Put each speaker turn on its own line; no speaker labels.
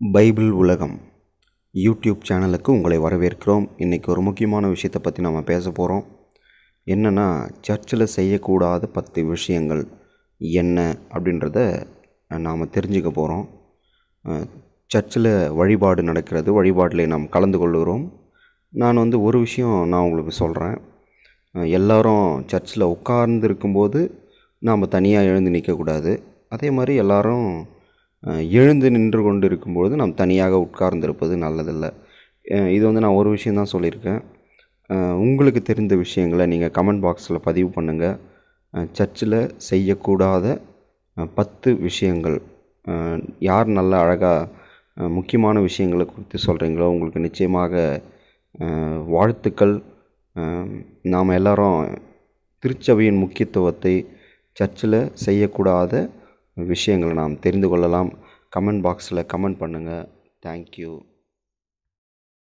Bible உலகம். YouTube சேனலுக்கு உங்களை வரவேற்கிறோம். இன்றைக்கி ஒரு முக்கியமான விஷயத்தை பற்றி நம்ம பேச போகிறோம் என்னென்னா சர்ச்சில் செய்யக்கூடாத பத்து விஷயங்கள் என்ன அப்படின்றத நாம் தெரிஞ்சுக்க போகிறோம் சர்ச்சில் வழிபாடு நடக்கிறது வழிபாட்டில் நாம் கலந்து கொள்கிறோம். நான் வந்து ஒரு விஷயம் நான் உங்களுக்கு சொல்கிறேன் எல்லோரும் சர்ச்சில் உட்கார்ந்து இருக்கும்போது நாம் தனியாக எழுந்து நிற்கக்கூடாது அதே மாதிரி எல்லோரும் எழுந்து நின்று கொண்டு இருக்கும்பொழுது நாம் தனியாக உட்கார்ந்திருப்பது நல்லதில்லை. இது வந்து நான் ஒரு விஷயந்தான் சொல்லியிருக்கேன். உங்களுக்கு தெரிந்த விஷயங்களை நீங்கள் கமெண்ட் பாக்ஸில் பதிவு பண்ணுங்கள் சர்ச்சில் செய்யக்கூடாத பத்து விஷயங்கள் யார் நல்ல அழகாக முக்கியமான விஷயங்களை குறித்து சொல்கிறீங்களோ உங்களுக்கு நிச்சயமாக வாழ்த்துக்கள். நாம் எல்லாரும் திருச்சபையின் முக்கியத்துவத்தை சர்ச்சில் செய்யக்கூடாத விஷயங்களை நாம் தெரிந்து கொள்ளலாம். கமெண்ட் பாக்ஸில் கமெண்ட் பண்ணுங்கள் தேங்க்யூ